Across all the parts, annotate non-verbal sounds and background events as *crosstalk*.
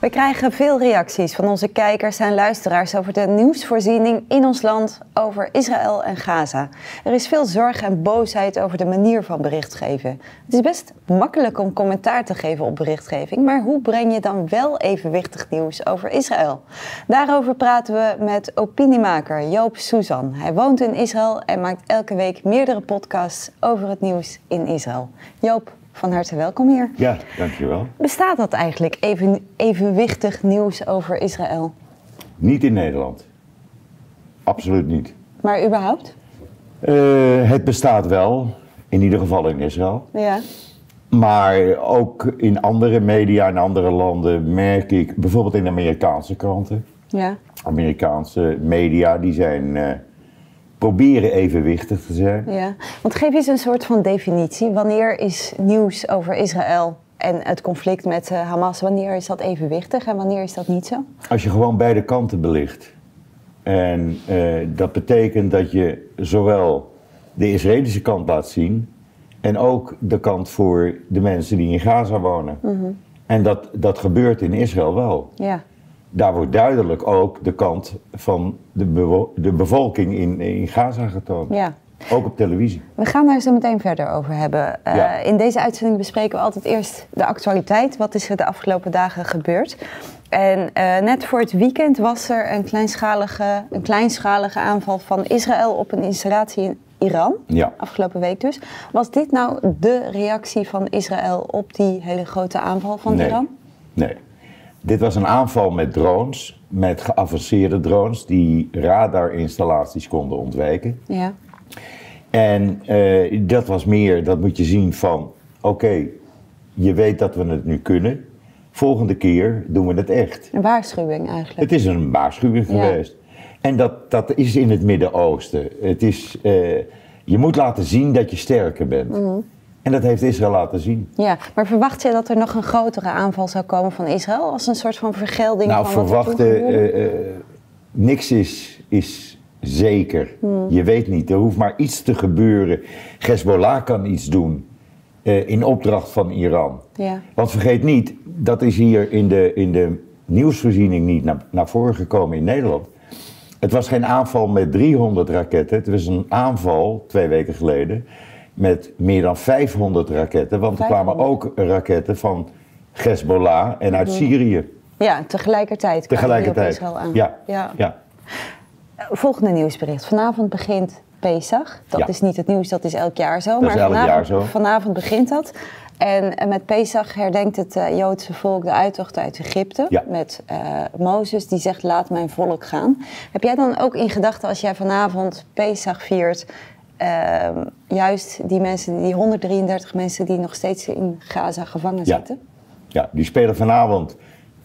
We krijgen veel reacties van onze kijkers en luisteraars over de nieuwsvoorziening in ons land over Israël en Gaza. Er is veel zorg en boosheid over de manier van berichtgeven. Het is best makkelijk om commentaar te geven op berichtgeving, maar hoe breng je dan wel evenwichtig nieuws over Israël? Daarover praten we met opiniemaker Joop Suzan. Hij woont in Israël en maakt elke week meerdere podcasts over het nieuws in Israël. Joop, van harte welkom hier. Ja, dankjewel. Bestaat dat eigenlijk even, evenwichtig nieuws over Israël? Niet in Nederland. Absoluut niet. Maar überhaupt? Uh, het bestaat wel, in ieder geval in Israël. Ja. Maar ook in andere media in andere landen merk ik, bijvoorbeeld in Amerikaanse kranten. Ja. Amerikaanse media, die zijn uh, proberen evenwichtig te zijn. Ja, want geef eens een soort van definitie. Wanneer is nieuws over Israël en het conflict met uh, Hamas, wanneer is dat evenwichtig en wanneer is dat niet zo? Als je gewoon beide kanten belicht. En uh, dat betekent dat je zowel de Israëlische kant laat zien en ook de kant voor de mensen die in Gaza wonen. Mm -hmm. En dat, dat gebeurt in Israël wel. Ja daar wordt duidelijk ook de kant van de, de bevolking in, in Gaza getoond. Ja. Ook op televisie. We gaan daar zo meteen verder over hebben. Uh, Ja. In deze uitzending bespreken we altijd eerst de actualiteit. Wat is er de afgelopen dagen gebeurd? En uh, net voor het weekend was er een kleinschalige, een kleinschalige aanval van Israël op een installatie in Iran. Ja. Afgelopen week dus. Was dit nou de reactie van Israël op die hele grote aanval van Nee. Iran? Nee. Dit was een aanval met drones, met geavanceerde drones die radarinstallaties konden ontwijken. Ja. En eh, dat was meer, dat moet je zien van, oké, je weet dat we het nu kunnen. Volgende keer doen we het echt. Een waarschuwing eigenlijk. Het is een waarschuwing Ja. geweest. En dat, dat is in het Midden-Oosten. Het is, eh, je moet laten zien dat je sterker bent. Mhm. En dat heeft Israël laten zien. Ja, maar verwacht je dat er nog een grotere aanval zou komen van Israël als een soort van vergelding Nou, van er verwachten, eh, niks is, is zeker. Hmm. Je weet niet, er hoeft maar iets te gebeuren. Hezbollah kan iets doen eh, in opdracht van Iran. Ja. Want vergeet niet, dat is hier in de, in de nieuwsvoorziening niet naar, naar voren gekomen in Nederland. Het was geen aanval met 300 raketten, het was een aanval twee weken geleden met meer dan 500 raketten. Want er kwamen 500? ook raketten van Hezbollah en uit Syrië. Ja, tegelijkertijd. Tegelijkertijd. Israël aan. Ja, Ja. ja. Volgende nieuwsbericht. Vanavond begint Pesach. Dat Ja. is niet het nieuws, dat is elk jaar zo. Dat maar is elk vanavond, jaar zo. vanavond begint dat. En eh, met Pesach herdenkt het eh, Joodse volk de uittocht uit Egypte. Ja. Met eh, Mozes die zegt laat mijn volk gaan. Heb jij dan ook in gedachten als jij vanavond Pesach viert... ehm, juist die mensen, die 133 mensen die nog steeds in Gaza gevangen Ja. zitten? Ja, die spelen vanavond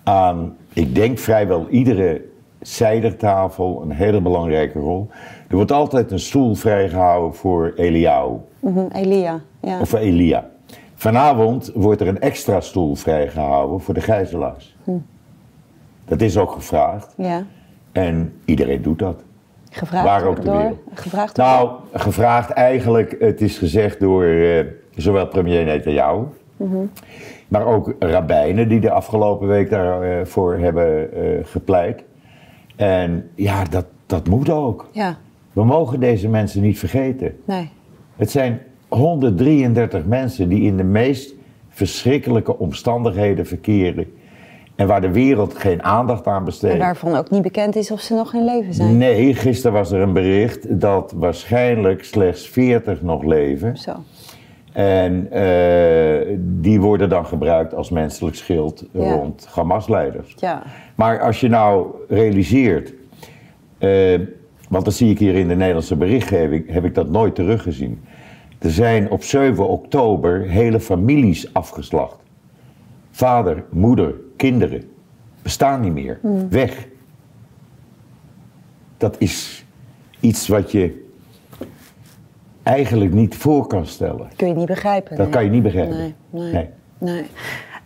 aan, ik denk vrijwel iedere zijdertafel een hele belangrijke rol. Er wordt altijd een stoel vrijgehouden voor Mhm, Elia, ja. of voor Elia. Vanavond wordt er een extra stoel vrijgehouden voor de gijzelaars. Dat is ook gevraagd ja. en iedereen doet dat. Gevraagd Waar ook ter door, wereld. Gevraagd door- Nou, gevraagd eigenlijk, het is gezegd door eh, zowel premier Netanyahu, maar ook rabbijnen die de afgelopen week daarvoor hebben eh, gepleit. En ja, dat, dat moet ook. Ja, We mogen deze mensen niet vergeten. nee. Het zijn 133 mensen die in de meest verschrikkelijke omstandigheden verkeren. En waar de wereld geen aandacht aan En besteedt. waarvan ook niet bekend is of ze nog in leven zijn. Nee, gisteren was er een bericht dat waarschijnlijk slechts 40 nog leven. Zo. En eh, die worden dan gebruikt als menselijk schild Ja. rond Hamas-leiders. Ja. Maar als je nou realiseert, eh, want dat zie ik hier in de Nederlandse berichtgeving, heb ik dat nooit teruggezien. Er zijn op 7 oktober hele families afgeslacht. Vader, moeder, kinderen. Bestaan niet meer. Weg. Dat is iets wat je eigenlijk niet voor kan stellen. Kun je niet begrijpen. Dat nee. kan je niet begrijpen. Nee, nee. Nee. nee.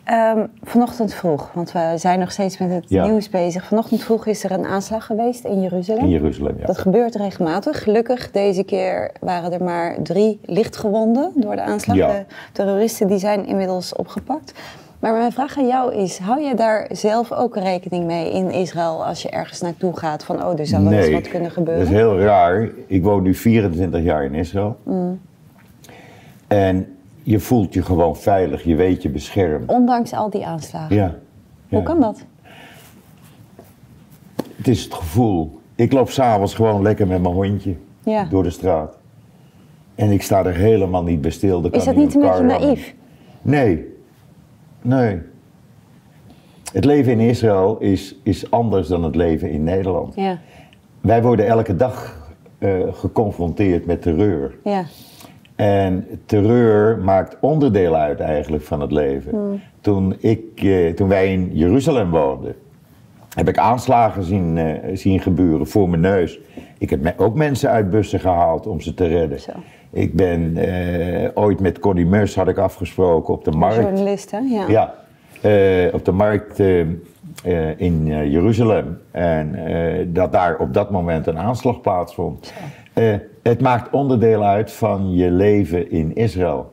Ehm, vanochtend vroeg, want we zijn nog steeds met het Ja. nieuws bezig. Vanochtend vroeg is er een aanslag geweest in Jeruzalem. In Jeruzalem, ja. Dat gebeurt regelmatig. Gelukkig, deze keer waren er maar drie lichtgewonden door de aanslag. Ja. De terroristen die zijn inmiddels opgepakt. Maar mijn vraag aan jou is, hou je daar zelf ook rekening mee in Israël als je ergens naartoe gaat van, oh, er zou wel eens wat kunnen dat gebeuren? is heel raar. Ik woon nu 24 jaar in Israël. Mm. En je voelt je gewoon veilig, je weet je beschermd. Ondanks al die aanslagen. Ja. Hoe kan dat? Het is het gevoel. Ik loop s'avonds gewoon lekker met mijn hondje Ja. door de straat. En ik sta er helemaal niet bij stil. Er Is dat niet een beetje naïef? Nee. Nee. Het leven in Israël is, is anders dan het leven in Nederland. Ja, Wij worden elke dag eh, geconfronteerd met terreur. ja, En terreur maakt onderdeel uit eigenlijk van het leven. Hmm. Toen, ik, eh, toen wij in Jeruzalem woonden, heb ik aanslagen zien, eh, zien gebeuren voor mijn neus. Ik heb me- ook mensen uit bussen gehaald om ze te redden. Zo. Ik ben eh, ooit met Connie Mus had ik afgesproken op de markt. journalist, hè? Ja. Ja, eh, op de markt eh, in Jeruzalem. En dat daar op dat moment een aanslag plaatsvond. Het maakt onderdeel uit van je leven in Israël.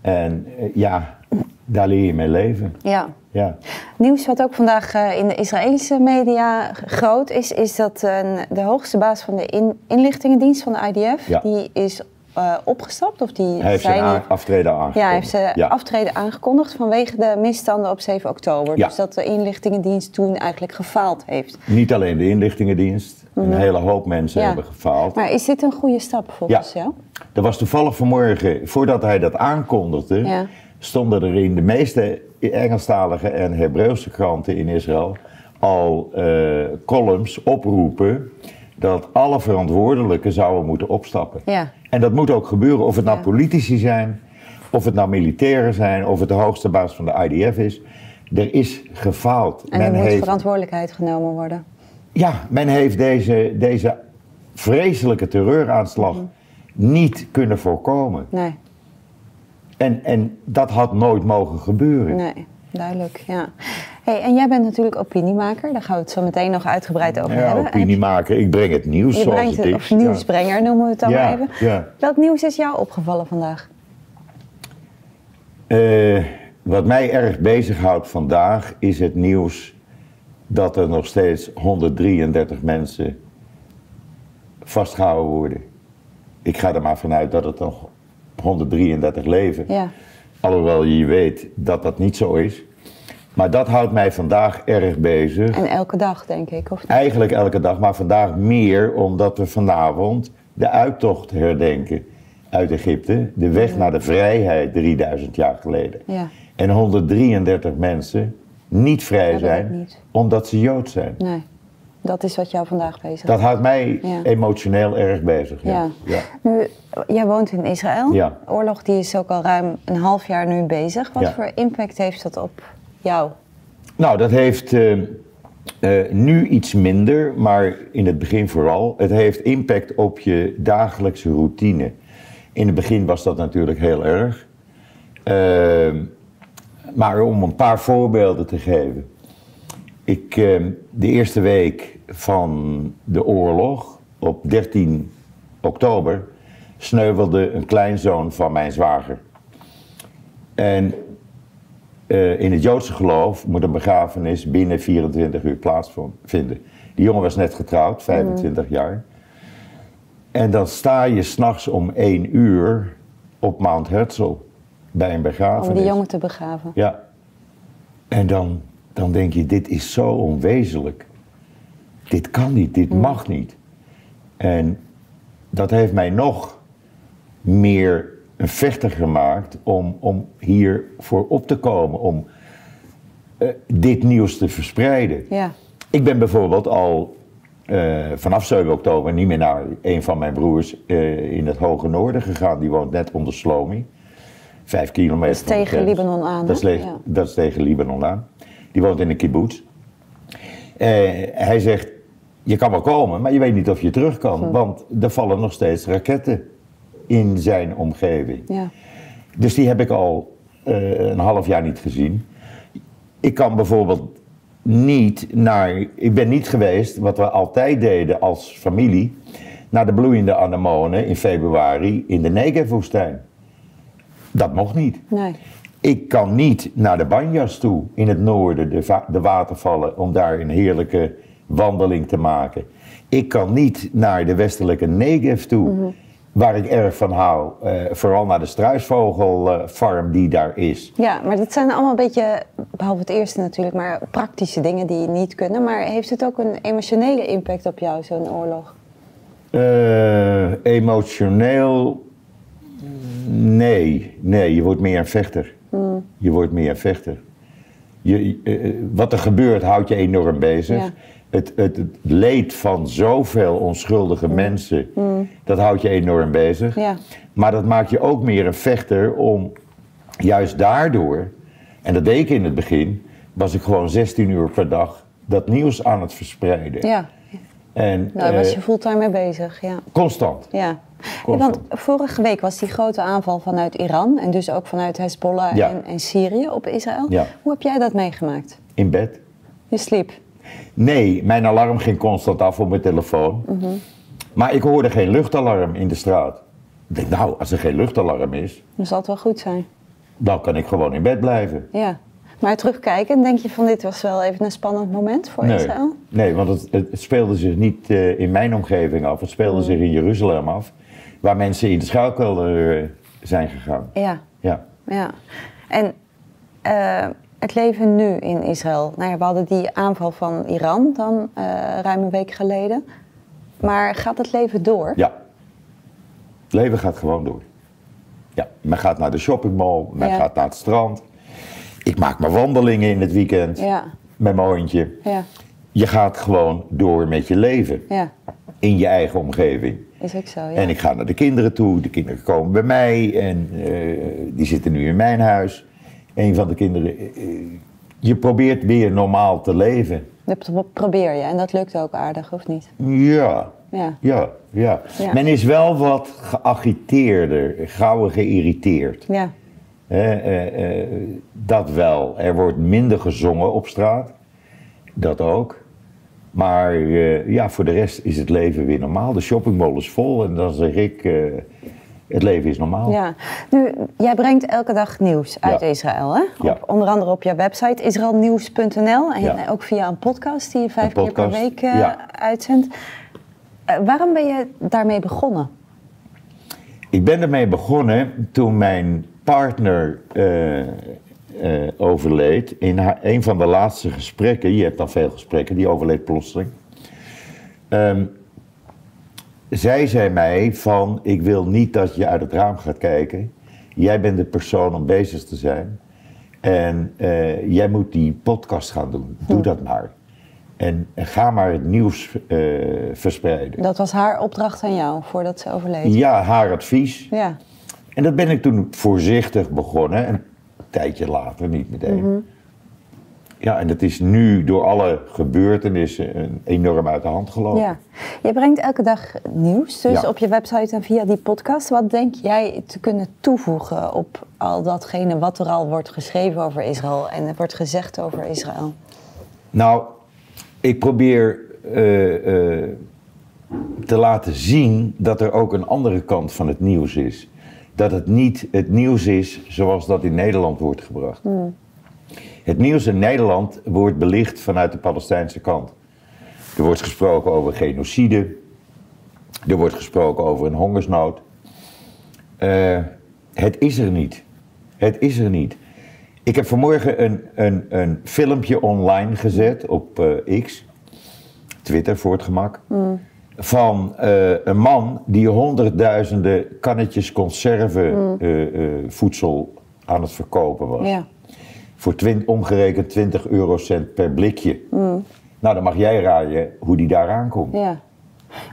En eh, ja, daar leer je mee leven. ja. Ja. Nieuws wat ook vandaag in de Israëlische media groot is, is dat de hoogste baas van de in- inlichtingendienst van de IDF, Ja. die is eh, opgestapt. Of die Hij heeft zijn aftreden aangekondigd. Ja, hij heeft zijn Ja. aftreden aangekondigd vanwege de misstanden op 7 oktober. Ja. Dus dat de inlichtingendienst toen eigenlijk gefaald heeft. Niet alleen de inlichtingendienst, een hele hoop mensen Ja. hebben gefaald. Maar is dit een goede stap volgens jou? Er was toevallig vanmorgen, voordat hij dat aankondigde, stonden er in de meeste Engelstalige en Hebreeuwse kranten in Israël al eh, columns, oproepen, dat alle verantwoordelijken zouden moeten opstappen. Ja. En dat moet ook gebeuren, of het nou Ja. politici zijn, of het nou militairen zijn, of het de hoogste baas van de IDF is. Er is gefaald. En er moet heeft, verantwoordelijkheid genomen worden. ja, men heeft deze, deze vreselijke terreuraanslag Mhm. niet kunnen voorkomen. Nee, En, en dat had nooit mogen gebeuren. nee, duidelijk. Ja. Hey, en jij bent natuurlijk opiniemaker. Daar gaan we het zo meteen nog uitgebreid over Ja, hebben. opiniemaker. Ik breng het nieuws Je zoals brengt het het, is. of nieuwsbrenger noemen we het dan Ja, maar even. ja. Welk nieuws is jou opgevallen vandaag? Eh, wat mij erg bezighoudt vandaag is het nieuws dat er nog steeds 133 mensen vastgehouden worden. Ik ga er maar vanuit dat het nog 133 leven. Ja, Alhoewel je weet dat dat niet zo is. Maar dat houdt mij vandaag erg bezig. en elke dag denk ik, of niet? Eigenlijk elke dag, maar vandaag meer omdat we vanavond de uittocht herdenken uit Egypte. De weg naar de vrijheid 3000 jaar geleden. Ja, En 133 mensen niet vrij dat zijn niet. omdat ze Jood zijn. nee. Dat is wat jou vandaag bezig Dat houdt mij Ja. emotioneel erg bezig. Ja. Ja. Nu, jij woont in Israël. Ja. De oorlog die is ook al ruim een half jaar nu bezig. Wat voor impact heeft dat op jou? Nou, dat heeft eh, eh, nu iets minder, maar in het begin vooral. Het heeft impact op je dagelijkse routine. In het begin was dat natuurlijk heel erg. Eh, maar om een paar voorbeelden te geven. Ik, eh, de eerste week van de oorlog, op 13 oktober, sneuvelde een kleinzoon van mijn zwager. En eh, in het Joodse geloof moet een begrafenis binnen 24 uur plaatsvinden. Die jongen was net getrouwd, 25 jaar. En dan sta je s'nachts om 1 uur op Mount Herzl bij een begrafenis. Om die jongen te begraven. Ja. En dan, dan denk je, dit is zo onwezenlijk. Dit kan niet, dit mag niet. En dat heeft mij nog meer een vechter gemaakt om, om hiervoor op te komen, om eh, dit nieuws te verspreiden. Ja, Ik ben bijvoorbeeld al eh, vanaf 7 oktober niet meer naar een van mijn broers eh, in het hoge noorden gegaan. Die woont net onder Slomi. Vijf kilometer Dat is tegen. Libanon aan, Dat is, Ja. dat is tegen Libanon aan. Die woont in een kibbutz. Hij zegt, je kan wel komen, maar je weet niet of je terug kan. Want er vallen nog steeds raketten in zijn omgeving. ja. Dus die heb ik al eh, een half jaar niet gezien. Ik kan bijvoorbeeld niet naar. Ik ben niet geweest, wat we altijd deden als familie, naar de bloeiende anemonen in februari in de Negev-woestijn. Dat mocht niet. Nee. Ik kan niet naar de Banjas toe in het noorden, de, de watervallen, om daar een heerlijke wandeling te maken. Ik kan niet naar de westelijke Negev toe, waar ik erg van hou. eh, vooral naar de struisvogelfarm die daar is. Ja, maar dat zijn allemaal een beetje, behalve het eerste natuurlijk, maar praktische dingen die niet kunnen. Maar heeft het ook een emotionele impact op jou, zo'n oorlog? Eh, emotioneel, nee. Nee, je wordt meer een vechter. Je wordt meer een vechter. Je, eh, wat er gebeurt houdt je enorm bezig. Ja. Het, het, het leed van zoveel onschuldige mensen, dat houdt je enorm bezig. Ja. Maar dat maakt je ook meer een vechter om juist daardoor, en dat deed ik in het begin, was ik gewoon 16 uur per dag dat nieuws aan het verspreiden. Ja, En, nou, daar was eh, je fulltime mee bezig, ja. constant. Ja. Ja, Constant. want vorige week was die grote aanval vanuit Iran en dus ook vanuit Hezbollah Ja. en, en Syrië op Israël. Ja. Hoe heb jij dat meegemaakt? In bed. Je sliep. Nee, mijn alarm ging constant af op mijn telefoon. Maar ik hoorde geen luchtalarm in de straat. Ik denk, nou, als er geen luchtalarm is, Dan zal het wel goed zijn. dan kan ik gewoon in bed blijven. Ja. Maar terugkijken, denk je van dit was wel even een spannend moment voor Nee, Israël? nee want het, het speelde zich niet eh, in mijn omgeving af. Het speelde Mhm. zich in Jeruzalem af. Waar mensen in de schuilkelder eh, zijn gegaan. Ja. Ja. Ja, en eh, het leven nu in Israël. Nou ja, we hadden die aanval van Iran dan eh, ruim een week geleden. Maar gaat het leven door? ja. Het leven gaat gewoon door. Ja, men gaat naar de shoppingmall, men Ja. gaat naar het strand. Ik maak mijn wandelingen in het weekend Ja, met mijn hondje. ja, Je gaat gewoon door met je leven. ja. In je eigen omgeving. Is ook zo, ja. En ik ga naar de kinderen toe. De kinderen komen bij mij. En eh, die zitten nu in mijn huis. Een van de kinderen. eh, je probeert weer normaal te leven. Dat pro- probeer je en dat lukt ook aardig, of niet? Ja. Ja. Ja, ja. Ja. Men is wel wat geagiteerder, gauw geïrriteerd. Ja, eh, eh, dat wel. Er wordt minder gezongen op straat. Dat ook. Maar eh, ja, voor de rest is het leven weer normaal. De shoppingmall is vol en dan zeg ik, eh, het leven is normaal. ja. Nu, jij brengt elke dag nieuws uit Ja. Israël, hè? Ja. Op, onder andere op jouw website israelnieuws.nl en Ja. ook via een podcast die je vijf keer per week ja. uitzendt. Eh, waarom ben je daarmee begonnen? Ik ben ermee begonnen toen mijn partner eh, overleed. In haar, een van de laatste gesprekken, je hebt dan veel gesprekken, die overleed plotseling. Ehm, zij zei mij van, ik wil niet dat je uit het raam gaat kijken. Jij bent de persoon om bezig te zijn. En eh, jij moet die podcast gaan doen. Doe dat maar. En ga maar het nieuws eh, verspreiden. Dat was haar opdracht aan jou voordat ze overleed. Ja, haar advies. Ja. En dat ben ik toen voorzichtig begonnen. En een tijdje later, niet meteen. Ja, en dat is nu door alle gebeurtenissen enorm uit de hand gelopen. ja. Je brengt elke dag nieuws, dus Ja. op je website en via die podcast. Wat denk jij te kunnen toevoegen op al datgene wat er al wordt geschreven over Israël en wordt gezegd over Israël? Nou, ik probeer eh, eh, te laten zien dat er ook een andere kant van het nieuws is. Dat het niet het nieuws is zoals dat in Nederland wordt gebracht. Het nieuws in Nederland wordt belicht vanuit de Palestijnse kant. Er wordt gesproken over genocide. Er wordt gesproken over een hongersnood. Eh, het is er niet. Het is er niet. Ik heb vanmorgen een, een, een filmpje online gezet op eh, X, Twitter voor het gemak, van eh, een man die honderdduizenden kannetjes conserve eh, eh, voedsel aan het verkopen was. Ja. Voor twin- omgerekend 20 eurocent per blikje. Nou, dan mag jij raaien hoe die daar aankomt. ja.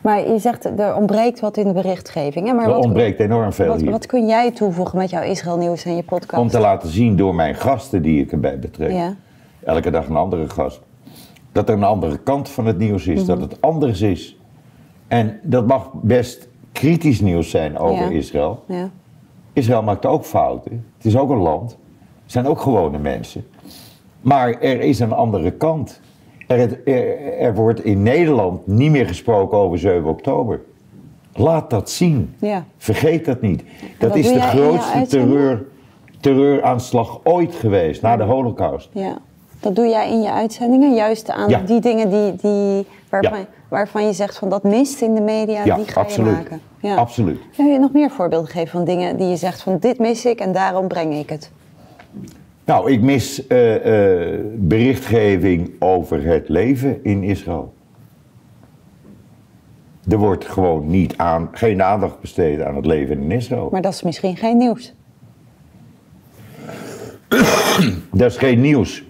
Maar je zegt er ontbreekt wat in de berichtgeving. Hè? Maar Er wat, ontbreekt enorm veel wat, hier. wat kun jij toevoegen met jouw Israël nieuws en je podcast? Om te laten zien door mijn gasten die ik erbij betrek. Ja. Elke dag een andere gast. Dat er een andere kant van het nieuws is. Dat het anders is. En dat mag best kritisch nieuws zijn over Ja. Israël. Ja. Israël maakt ook fouten. Het is ook een land. Het zijn ook gewone mensen. Maar er is een andere kant. Er, er, er wordt in Nederland niet meer gesproken over 7 oktober. Laat dat zien. Ja. Vergeet dat niet. Dat wat is de grootste terreur terreuraanslag ooit geweest, na de holocaust. Ja. Dat doe jij in je uitzendingen, juist aan Ja. die dingen die, die, waarvan, Ja. waarvan je zegt van dat mist in de media, Ja, die ga absoluut. je maken. Ja. Absoluut. Kun je nog meer voorbeelden geven van dingen die je zegt van dit mis ik en daarom breng ik het? Nou, ik mis eh, eh, berichtgeving over het leven in Israël. Er wordt gewoon niet aan, geen aandacht besteed aan het leven in Israël. Maar dat is misschien geen nieuws. *clears throat* Dat is geen nieuws.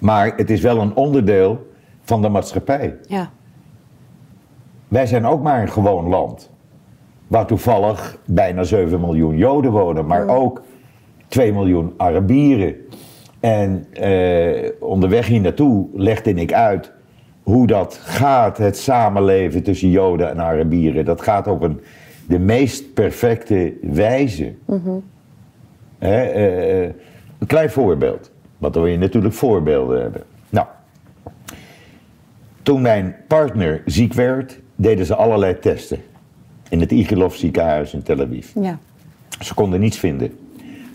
Maar het is wel een onderdeel van de maatschappij. Ja. Wij zijn ook maar een gewoon land. Waar toevallig bijna 7 miljoen Joden wonen, maar ook 2 miljoen Arabieren. En eh, onderweg hier naartoe legde ik uit hoe dat gaat, het samenleven tussen Joden en Arabieren. Dat gaat op een, de meest perfecte wijze. Hè, eh, eh, een klein voorbeeld, want dan wil je natuurlijk voorbeelden hebben. Nou, toen mijn partner ziek werd, deden ze allerlei testen. In het Igilov ziekenhuis in Tel Aviv. Ja. Ze konden niets vinden.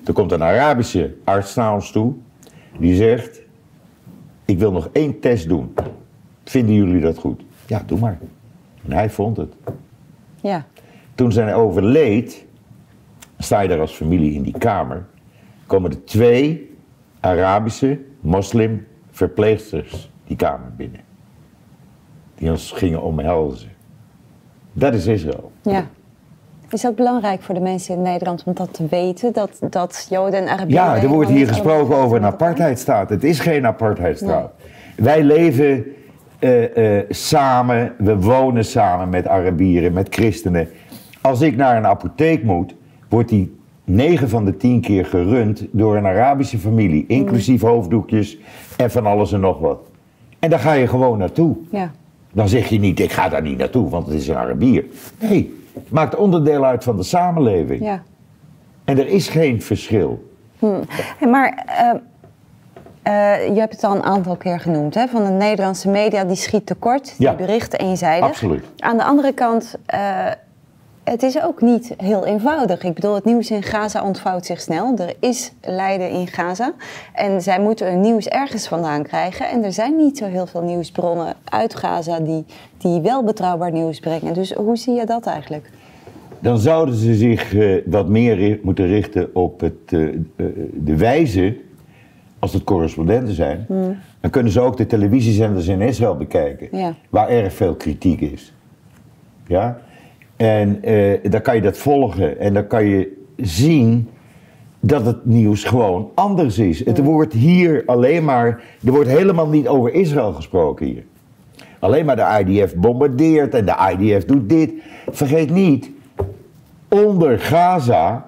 Er komt een Arabische arts naar ons toe. Die zegt, ik wil nog één test doen. Vinden jullie dat goed? Ja, doe maar. En hij vond het. Ja. Toen zij overleed, sta je daar als familie in die kamer, komen er twee Arabische moslim verpleegsters die kamer binnen. Die ons gingen omhelzen. Dat is Israël. ja. Is dat belangrijk voor de mensen in Nederland om dat te weten? Dat, dat Joden en Arabieren... Ja, er wordt hier gesproken over een apartheidstaat. Het is geen apartheidstaat. Wij leven eh, eh, samen, we wonen samen met Arabieren, met christenen. Als ik naar een apotheek moet, wordt die 9 van de 10 keer gerund door een Arabische familie, inclusief hoofddoekjes en van alles en nog wat. En daar ga je gewoon naartoe. Ja. Dan zeg je niet, ik ga daar niet naartoe, want het is een Arabier. Nee, maakt onderdeel uit van de samenleving. ja. En er is geen verschil. Hey, maar eh, eh, je hebt het al een aantal keer genoemd, hè? van de Nederlandse media die schiet tekort, Ja. die berichten eenzijdig. Absoluut. Aan de andere kant, eh, het is ook niet heel eenvoudig. Ik bedoel, het nieuws in Gaza ontvouwt zich snel. Er is lijden in Gaza en zij moeten hun nieuws ergens vandaan krijgen. En er zijn niet zo heel veel nieuwsbronnen uit Gaza die, die wel betrouwbaar nieuws brengen. Dus hoe zie je dat eigenlijk? dan zouden ze zich eh, wat meer ri- moeten richten op het, eh, eh, de wijze, als het correspondenten zijn, dan kunnen ze ook de televisiezenders in Israël bekijken, Ja. waar erg veel kritiek is. Ja? En eh, dan kan je dat volgen en dan kan je zien dat het nieuws gewoon anders is. Het wordt hier alleen maar, er wordt helemaal niet over Israël gesproken hier. Alleen maar de IDF bombardeert en de IDF doet dit. Vergeet niet, onder Gaza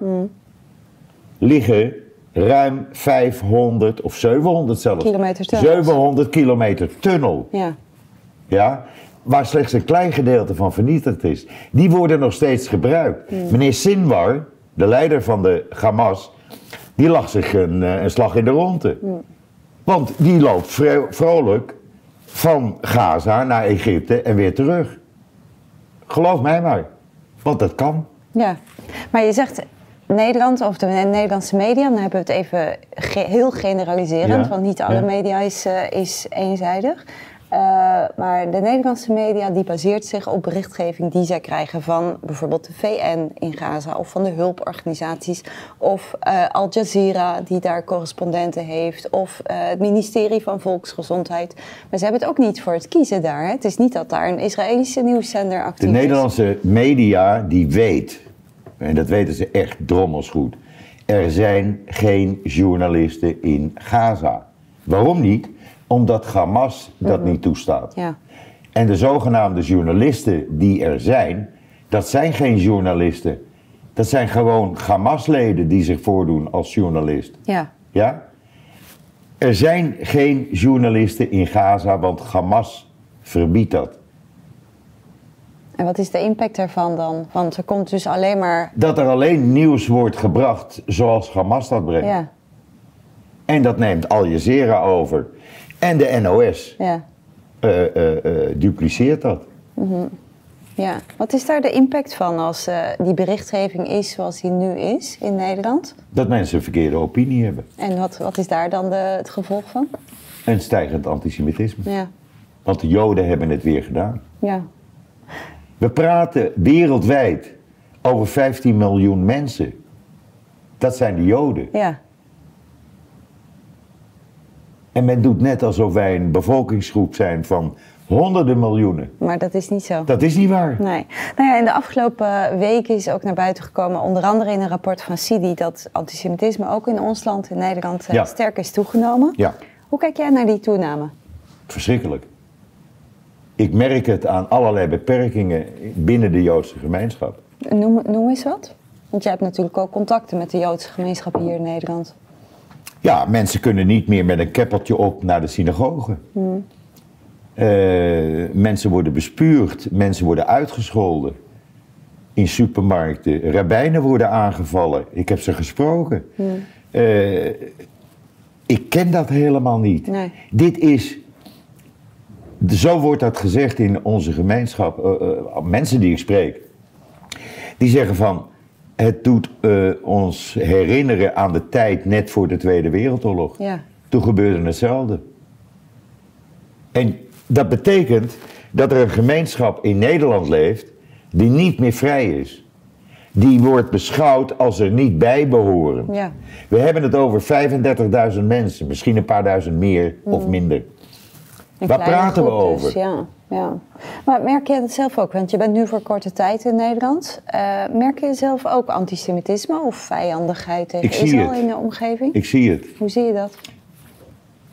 liggen ruim 500 of 700 zelfs. Kilometer tunnels. 700 kilometer tunnel. Ja, Ja, waar slechts een klein gedeelte van vernietigd is. Die worden nog steeds gebruikt. Meneer Sinwar, de leider van de Hamas, die lag zich een, eh, een slag in de ronde. Want die loopt vro- vrolijk van Gaza naar Egypte en weer terug. Geloof mij maar, want dat kan. ja. Maar je zegt Nederland of de Nederlandse media, dan hebben we het even ge- heel generaliserend, Ja, want niet alle ja. media is, eh, is eenzijdig. Eh, maar de Nederlandse media die baseert zich op berichtgeving die zij krijgen van bijvoorbeeld de VN in Gaza of van de hulporganisaties of eh, Al Jazeera die daar correspondenten heeft of eh, het ministerie van Volksgezondheid. Maar ze hebben het ook niet voor het kiezen daar. Hè? Het is niet dat daar een Israëlische nieuwszender actief De is. Nederlandse media die weet, en dat weten ze echt drommels goed, er zijn geen journalisten in Gaza. Waarom niet? Omdat Hamas dat niet toestaat. Ja. En de zogenaamde journalisten die er zijn, dat zijn geen journalisten. Dat zijn gewoon Hamas-leden die zich voordoen als journalist. Ja. Ja? Er zijn geen journalisten in Gaza, want Hamas verbiedt dat. En wat is de impact daarvan dan? Want er komt dus alleen maar. Dat er alleen nieuws wordt gebracht zoals Hamas dat brengt. Ja, En dat neemt Al Jazeera over. En de NOS ja. eh, eh, eh, dupliceert dat. Ja. Wat is daar de impact van als die berichtgeving is zoals die nu is in Nederland? Dat mensen een verkeerde opinie hebben. En wat, wat is daar dan de, het gevolg van? En stijgend antisemitisme. Ja. Want de Joden hebben het weer gedaan. Ja. We praten wereldwijd over 15 miljoen mensen. Dat zijn de Joden. Ja. En men doet net alsof wij een bevolkingsgroep zijn van honderden miljoenen. Maar dat is niet zo. Dat is niet waar. Nee. Nou ja, in de afgelopen weken is ook naar buiten gekomen, onder andere in een rapport van CIDI, dat antisemitisme ook in ons land, in Nederland, eh, Ja. sterk is toegenomen. Ja, Hoe kijk jij naar die toename? verschrikkelijk. Ik merk het aan allerlei beperkingen binnen de Joodse gemeenschap. Noem, noem eens wat. Want jij hebt natuurlijk ook contacten met de Joodse gemeenschap hier in Nederland. Ja, mensen kunnen niet meer met een keppeltje op naar de synagoge. Eh, mensen worden bespuurd, mensen worden uitgescholden. In supermarkten, rabbijnen worden aangevallen. Ik heb ze gesproken. Eh, ik ken dat helemaal niet. Nee. Dit is, zo wordt dat gezegd in onze gemeenschap. Eh, mensen die ik spreek, die zeggen van, het doet eh, ons herinneren aan de tijd net voor de Tweede Wereldoorlog. Ja. Toen gebeurde hetzelfde. En dat betekent dat er een gemeenschap in Nederland leeft die niet meer vrij is. Die wordt beschouwd als er niet bij behoren. Ja. We hebben het over 35.000 mensen, misschien een paar duizend meer of minder. Een Waar praten we groep over? Dus, ja, ja. Maar merk je dat zelf ook? Want je bent nu voor korte tijd in Nederland. Eh, merk je zelf ook antisemitisme of vijandigheid tegen Israël in de omgeving? Ik zie het. Hoe zie je dat?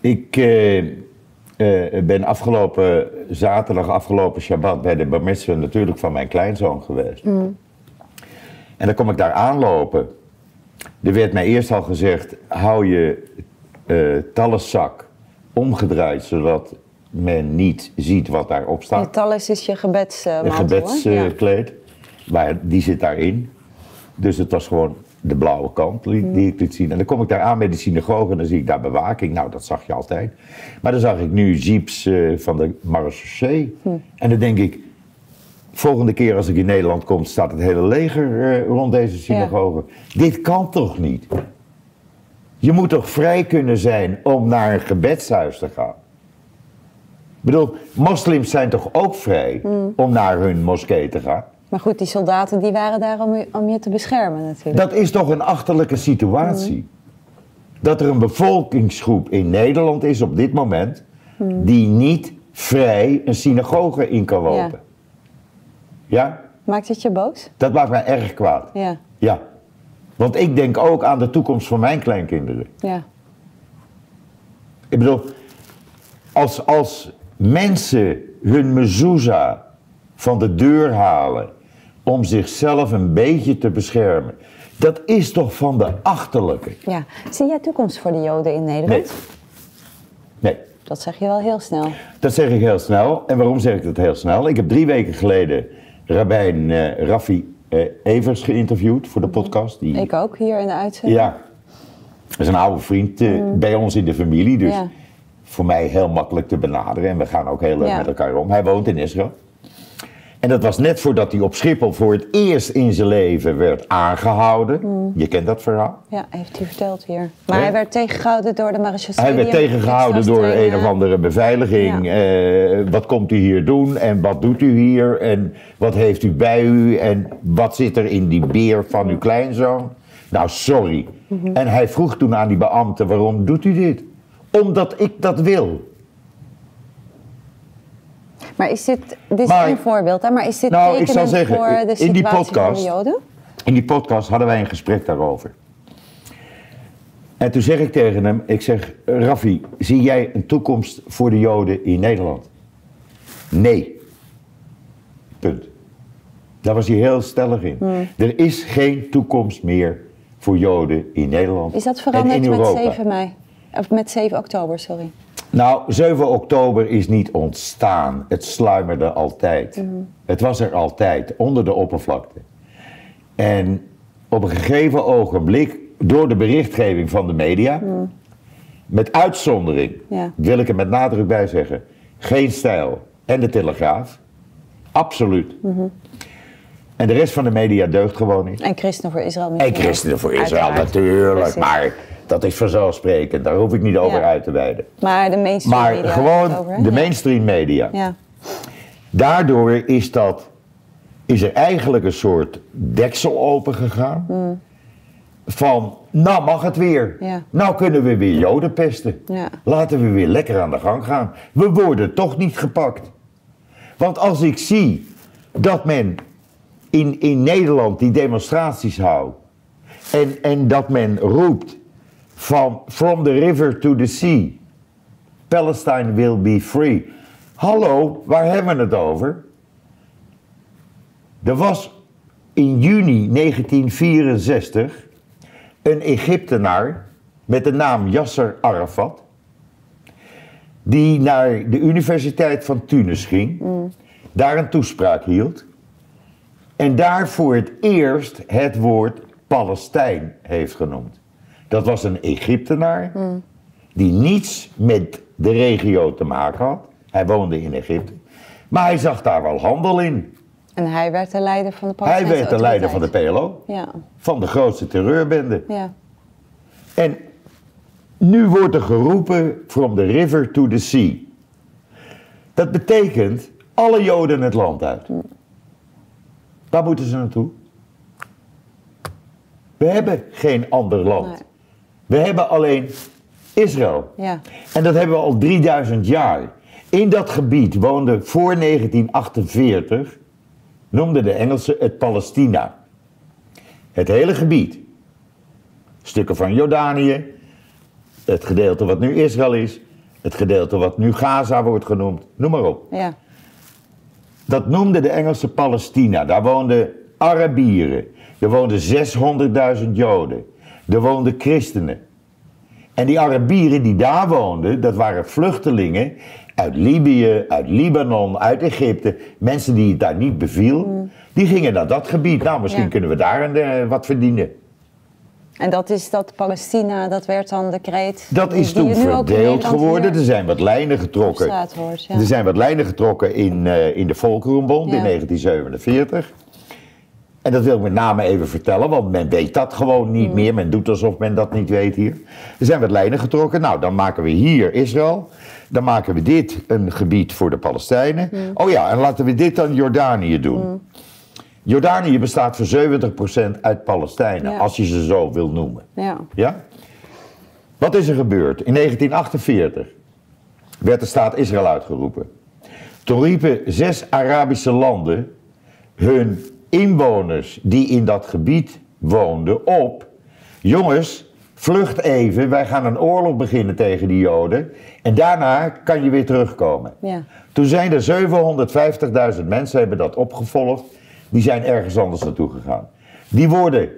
Ik eh, eh, ben afgelopen zaterdag, afgelopen Shabbat bij de mitzvah natuurlijk van mijn kleinzoon geweest. En dan kom ik daar aanlopen. Er werd mij eerst al gezegd, hou je eh tallenzak omgedraaid, zodat men niet ziet wat daarop staat. tallis is je. Een hè? Ja. gebedskleed, maar die zit daarin. Dus het was gewoon de blauwe kant die, die ik liet zien. En dan kom ik daar aan bij de synagoge en dan zie ik daar bewaking. Nou, dat zag je altijd. Maar dan zag ik nu jeeps eh, van de marechaussee. En dan denk ik, volgende keer als ik in Nederland kom, staat het hele leger eh, rond deze synagoge. Dit kan toch niet? Je moet toch vrij kunnen zijn om naar een gebedshuis te gaan? Ik bedoel, moslims zijn toch ook vrij om naar hun moskee te gaan? Maar goed, die soldaten die waren daar om je, om je te beschermen natuurlijk. Dat is toch een achterlijke situatie. Dat er een bevolkingsgroep in Nederland is op dit moment die niet vrij een synagoge in kan lopen. Ja? Maakt het je boos? Dat maakt mij erg kwaad. Ja, Ja. Want ik denk ook aan de toekomst van mijn kleinkinderen. ja. Ik bedoel, als, als mensen hun mezuzah van de deur halen om zichzelf een beetje te beschermen, dat is toch van de achterlijke. ja. Zie jij toekomst voor de Joden in Nederland? Nee. Nee, Dat zeg je wel heel snel. dat zeg ik heel snel. En waarom zeg ik dat heel snel? Ik heb drie weken geleden Rabijn eh Raffi eh, Evers geïnterviewd voor de podcast. Die, Ik ook, hier in de uitzending. Ja, dat is een oude vriend eh, bij ons in de familie. Dus Ja. Voor mij heel makkelijk te benaderen. En we gaan ook heel leuk Ja. met elkaar om. Hij woont in Israël. En dat was net voordat hij op Schiphol voor het eerst in zijn leven werd aangehouden. Je kent dat verhaal. Ja, heeft hij verteld hier. Maar hij werd tegengehouden door de marechaussee. Hij werd tegengehouden door een of eh, andere beveiliging. Eh, wat komt u hier doen en wat doet u hier en wat heeft u bij u en wat zit er in die beer van uw kleinzoon? Nou, sorry. Mhm. En hij vroeg toen aan die beambte, waarom doet u dit? Omdat ik dat wil. Maar is dit, dit is Maar- een voorbeeld, hè? maar is dit Nou, ik zal tekenend zeggen, voor de in die situatie van de podcast- Joden? In die podcast hadden wij een gesprek daarover. En toen zeg ik tegen hem, ik zeg, Raffi, zie jij een toekomst voor de Joden in Nederland? Nee. Punt. Daar was hij heel stellig in. Hmm. Er is geen toekomst meer voor Joden in Nederland. Is dat en veranderd met Europa. 7 mei? Of met 7 oktober, sorry. Nou, 7 oktober is niet ontstaan. Het sluimerde altijd. Mhm. Het was er altijd, onder de oppervlakte. En op een gegeven ogenblik, door de berichtgeving van de media, met uitzondering, Ja. wil ik er met nadruk bij zeggen, geen stijl en de telegraaf, Absoluut. En de rest van de media deugt gewoon niet. En Christen voor Israël En misschien christenen voor Israël Uiteraard. natuurlijk, Precies. maar dat is vanzelfsprekend. Daar hoef ik niet over Ja. uit te wijden. Maar de mainstream Maar media gewoon over, hè? de mainstream media. Ja. Daardoor is, dat, is er eigenlijk een soort deksel open gegaan. Van, nou mag het weer. Ja. Nou kunnen we weer joden pesten. Ja. Laten we weer lekker aan de gang gaan. We worden toch niet gepakt. Want als ik zie dat men in, in Nederland die demonstraties houdt. En, en dat men roept van from the river to the sea. Palestine will be free. Hallo, waar hebben we het over? Er was in juni 1964 een Egyptenaar met de naam Yasser Arafat. Die naar de Universiteit van Tunis ging, daar een toespraak hield. En daar voor het eerst het woord Palestijn heeft genoemd. Dat was een Egyptenaar die niets met de regio te maken had. Hij woonde in Egypte. Maar hij zag daar wel handel in. En hij werd de leider van de Hij Palestijnse werd de leider van de. PLO, Ja, van de grootste terreurbende. ja. En nu wordt er geroepen from the river to the sea. Dat betekent alle Joden het land uit. Waar moeten ze naartoe? We hebben geen ander land. Nee. We hebben alleen Israël. Ja. En dat hebben we al 3000 jaar. In dat gebied woonden voor 1948, noemden de Engelsen het Palestina. Het hele gebied. Stukken van Jordanië, het gedeelte wat nu Israël is, het gedeelte wat nu Gaza wordt genoemd, noem maar op. ja. Dat noemden de Engelsen Palestina. Daar woonden Arabieren. Er woonden 600.000 Joden. Er woonden christenen. En die Arabieren die daar woonden, dat waren vluchtelingen uit Libië, uit Libanon, uit Egypte. Mensen die het daar niet beviel. Die gingen naar dat gebied. Nou, misschien Ja. kunnen we daar een, eh, wat verdienen. En dat is dat Palestina, dat werd dan de kreet. Dat is toen verdeeld geworden. Er zijn wat lijnen getrokken. straat hoort. Ja. Er zijn wat lijnen getrokken in, eh, in de Volkerenbond in Ja. 1947. En dat wil ik met name even vertellen, want men weet dat gewoon niet Mm. meer. Men doet alsof men dat niet weet hier. Er zijn wat lijnen getrokken. Nou, dan maken we hier Israël. Dan maken we dit een gebied voor de Palestijnen. Mm. Oh ja, en laten we dit dan Jordanië doen. Jordanië bestaat voor 70% uit Palestijnen, Ja. als je ze zo wil noemen. ja. Ja? Wat is er gebeurd? In 1948 werd de staat Israël uitgeroepen. Toen riepen zes Arabische landen hun inwoners die in dat gebied woonden op. Jongens, vlucht even, wij gaan een oorlog beginnen tegen die Joden. En daarna kan je weer terugkomen. Ja. Toen zijn er 750.000 mensen hebben dat opgevolgd. Die zijn ergens anders naartoe gegaan. Die worden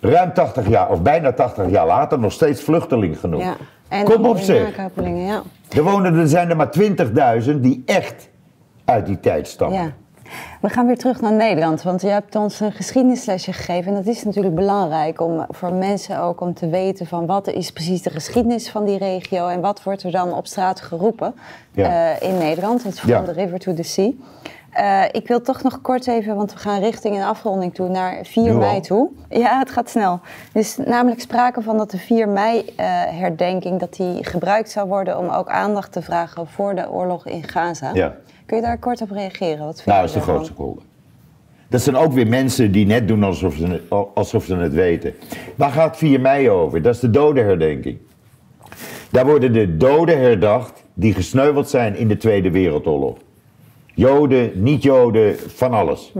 ruim 80 jaar, of bijna 80 jaar later, nog steeds vluchteling genoemd. ja. En Kom op nakomelingen, ja. Er, wonen, er zijn er maar 20.000 die echt uit die tijd stammen. We gaan weer terug naar Nederland, want je hebt ons een geschiedenislesje gegeven. En dat is natuurlijk belangrijk om voor mensen ook om te weten van wat is precies de geschiedenis van die regio en wat wordt er dan op straat geroepen Ja. eh, in Nederland. Het van Ja. the river to the sea. Eh, ik wil toch nog kort even, want we gaan richting een afronding toe naar 4 Nu mei al? toe. Ja, het gaat snel. Er is namelijk sprake van dat de 4 mei eh, herdenking dat die gebruikt zou worden om ook aandacht te vragen voor de oorlog in Gaza. Ja. Kun je daar kort op reageren? Wat vind Nou, dat is de grootste kolder. Dat zijn ook weer mensen die net doen alsof ze, alsof ze het weten. Waar gaat 4 mei over? Dat is de dodenherdenking. Daar worden de doden herdacht die gesneuveld zijn in de Tweede Wereldoorlog. Joden, niet-Joden, van alles.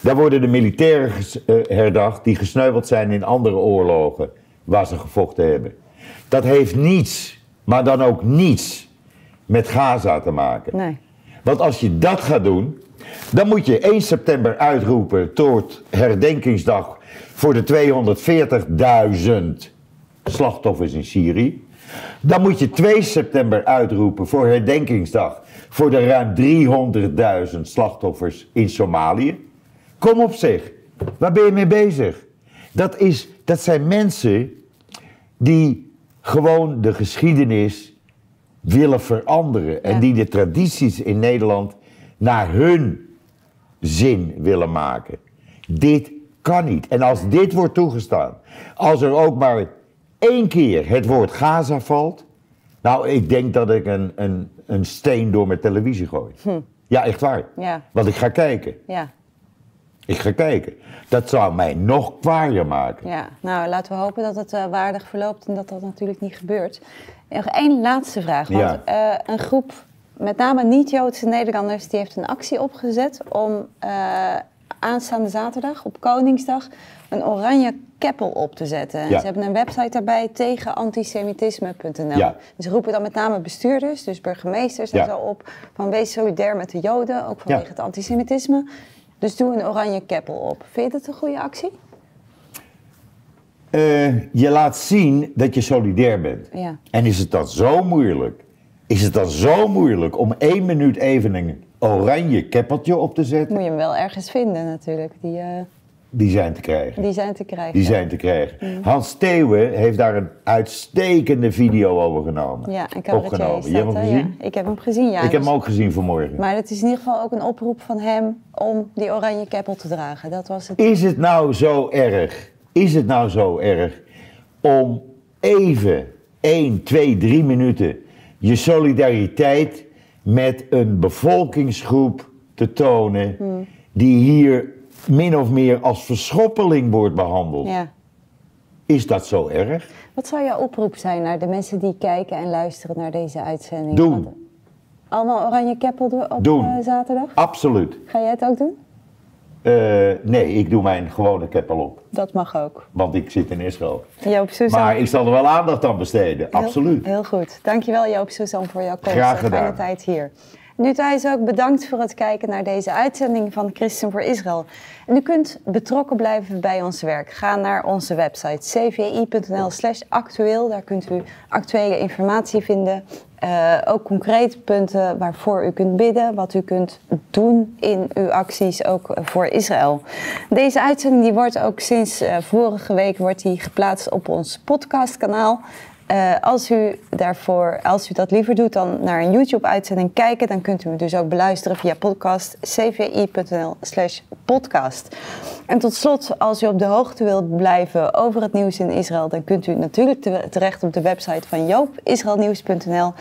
Daar worden de militairen eh, herdacht die gesneuveld zijn in andere oorlogen waar ze gevochten hebben. Dat heeft niets, maar dan ook niets, met Gaza te maken. Nee. Want als je dat gaat doen, dan moet je 1 september uitroepen tot herdenkingsdag voor de 240.000 slachtoffers in Syrië. Dan moet je 2 september uitroepen voor herdenkingsdag voor de ruim 300.000 slachtoffers in Somalië. Kom op zeg, waar ben je mee bezig? Dat, is, dat zijn mensen die gewoon de geschiedenis willen veranderen. En Ja. die de tradities in Nederland naar hun zin willen maken. Dit kan niet. En als dit wordt toegestaan, als er ook maar één keer het woord Gaza valt, nou, ik denk dat ik een, een, een steen door mijn televisie gooi. Ja, echt waar. Ja. Want ik ga kijken. Ja, Ik ga kijken. Dat zou mij nog kwaaier maken. ja. Nou, laten we hopen dat het eh, waardig verloopt en dat dat natuurlijk niet gebeurt. Nog één laatste vraag. Want Ja. eh, een groep, met name niet-Joodse Nederlanders, die heeft een actie opgezet om eh, aanstaande zaterdag, op Koningsdag, een oranje keppel op te zetten. Ja. Ze hebben een website daarbij tegen antisemitisme.nl. Ja. Dus ze roepen dan met name bestuurders, dus burgemeesters en Ja. zo op, van wees solidair met de Joden, ook vanwege het antisemitisme. Dus doe een oranje keppel op. Vind je dat een goede actie? Eh, je laat zien dat je solidair bent. Ja. En is het dan zo moeilijk? Is het dan zo moeilijk om één minuut even een oranje keppeltje op te zetten? Moet je hem wel ergens vinden natuurlijk. Die, eh, Die zijn te krijgen. die zijn te krijgen. Die zijn te krijgen. Mm. Hans Theeuwen heeft daar een uitstekende video over genomen. Ja, en opgenomen. is Je hebt hem gezien? Ja, ik heb hem gezien, ja. ik heb Dus- hem ook gezien vanmorgen. Maar het is in ieder geval ook een oproep van hem om die oranje keppel te dragen. Dat was het. Is het nou zo erg? Is het nou zo erg om even 1, 2, 3 minuten je solidariteit met een bevolkingsgroep te tonen Hmm. die hier min of meer als verschoppeling wordt behandeld? Ja. Is dat zo erg? Wat zou jouw oproep zijn naar de mensen die kijken en luisteren naar deze uitzending? Doen. Allemaal oranje keppel op Doen. eh, zaterdag? Absoluut. Ga jij het ook doen? Eh, nee, ik doe mijn gewone keppel op, Dat mag ook. want ik zit in Israël. Joop Suzan. Maar ik zal er wel aandacht aan besteden, Heel- absoluut. Heel, goed. Dankjewel Joop Suzan voor jouw komst. Graag en gedaan. tijd hier. Nu thuis ook bedankt voor het kijken naar deze uitzending van Christen voor Israël. En u kunt betrokken blijven bij ons werk. Ga naar onze website cvi.nl slash actueel. Daar kunt u actuele informatie vinden. Eh, ook concrete punten waarvoor u kunt bidden, wat u kunt doen in uw acties, ook voor Israël. Deze uitzending die wordt ook sinds eh, vorige week wordt geplaatst op ons podcastkanaal. Eh, als, u daarvoor, als u dat liever doet dan naar een YouTube-uitzending kijken, dan kunt u hem dus ook beluisteren via podcast cvi.nl slash podcast. En tot slot, als u op de hoogte wilt blijven over het nieuws in Israël, dan kunt u natuurlijk te- terecht op de website van Joop, israelnieuws.nl.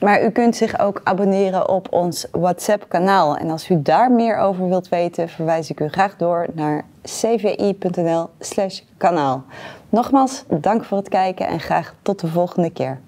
Maar u kunt zich ook abonneren op ons WhatsApp-kanaal. En als u daar meer over wilt weten, verwijs ik u graag door naar cvi.nl slash kanaal. Nogmaals, dank voor het kijken en graag tot de volgende keer.